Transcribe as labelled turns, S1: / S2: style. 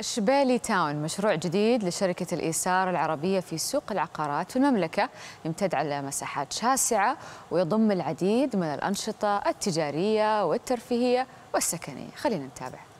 S1: الشبالي تاون مشروع جديد لشركة الإيسار العربية في سوق العقارات في المملكة يمتد على مساحات شاسعة ويضم العديد من الأنشطة التجارية والترفيهية والسكنية. خلينا نتابع.